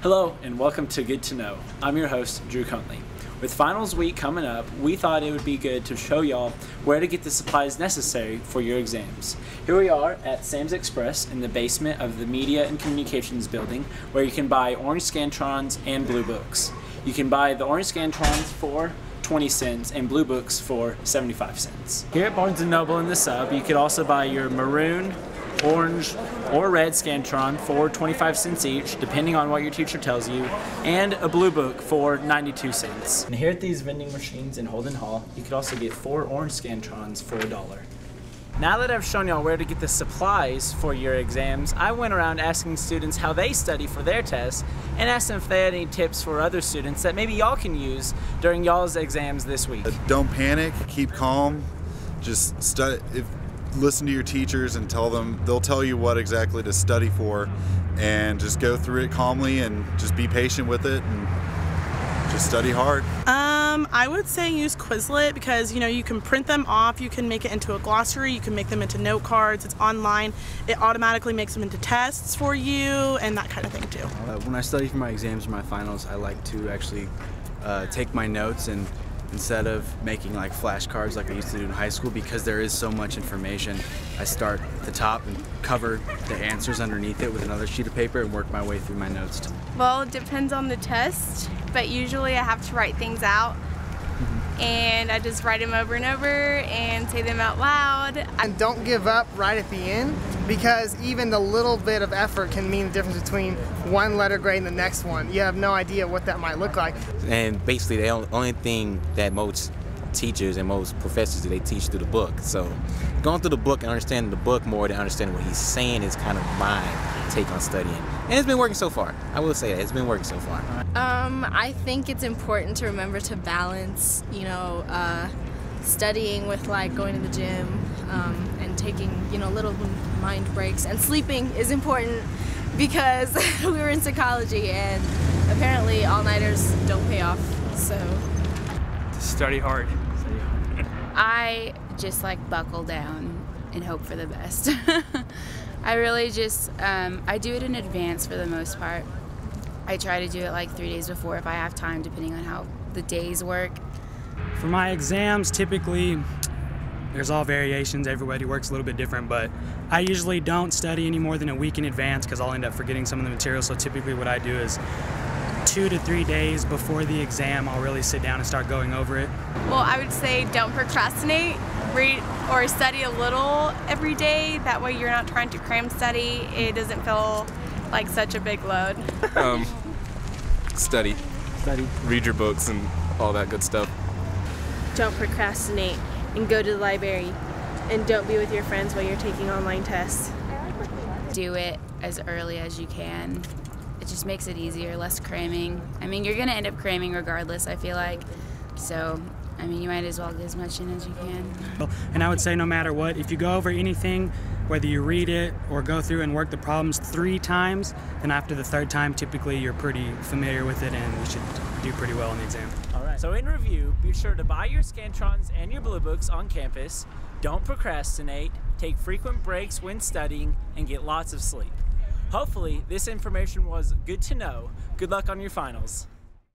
Hello and welcome to Good to Know. I'm your host, Drew Kohnle. With finals week coming up, we thought it would be good to show y'all where to get the supplies necessary for your exams. Here we are at Sam's Express in the basement of the Media and Communications building where you can buy orange Scantrons and blue books. You can buy the orange Scantrons for 20 cents and blue books for 75 cents. Here at Barnes & Noble in the sub, you could also buy your maroon, orange, or red Scantron for 25 cents each, depending on what your teacher tells you, and a blue book for 92 cents. And here at these vending machines in Holden Hall, you could also get four orange Scantrons for a dollar. Now that I've shown y'all where to get the supplies for your exams, I went around asking students how they study for their tests and asked them if they had any tips for other students that maybe y'all can use during y'all's exams this week. Don't panic, keep calm, just study. If, listen to your teachers and tell them, they'll tell you what exactly to study for and just go through it calmly and just be patient with it and just study hard. Um, I would say use Quizlet because you know you can print them off, you can make it into a glossary, you can make them into note cards. It's online. It automatically makes them into tests for you and that kind of thing too. Uh, when I study for my exams or my finals, I like to actually uh, take my notes and instead of making like flashcards like I used to do in high school because there is so much information I start at the top and cover the answers underneath it with another sheet of paper and work my way through my notes. Well, it depends on the test, but usually I have to write things out and I just write them over and over and say them out loud. And don't give up right at the end because even the little bit of effort can mean the difference between one letter grade and the next one. You have no idea what that might look like. And basically, the only thing that most teachers and most professors do, they teach through the book. So going through the book and understanding the book more than understanding what he's saying is kind of my take on studying. And it's been working so far. I will say that it's been working so far. Um, I think it's important to remember to balance, you know, uh, studying with like going to the gym um, and taking, you know, little mind breaks. And sleeping is important because we were in psychology and apparently all-nighters don't pay off. So study hard. Study hard. I just like buckle down and hope for the best. I really just, um, I do it in advance for the most part. I try to do it like three days before if I have time, depending on how the days work. For my exams, typically, there's all variations. Everybody works a little bit different, but I usually don't study any more than a week in advance because I'll end up forgetting some of the material. So typically, what I do is two to three days before the exam, I'll really sit down and start going over it. Well, I would say don't procrastinate. Read or study a little every day. That way you're not trying to cram study. It doesn't feel like such a big load. um, study. Study. Read your books and all that good stuff. Don't procrastinate and go to the library. And don't be with your friends while you're taking online tests. Do it as early as you can it just makes it easier, less cramming. I mean, you're going to end up cramming regardless, I feel like. So, I mean, you might as well get as much in as you can. And I would say no matter what, if you go over anything, whether you read it or go through and work the problems three times, then after the third time, typically you're pretty familiar with it and you should do pretty well in the exam. All right. So in review, be sure to buy your Scantrons and your Blue Books on campus, don't procrastinate, take frequent breaks when studying, and get lots of sleep. Hopefully, this information was good to know. Good luck on your finals.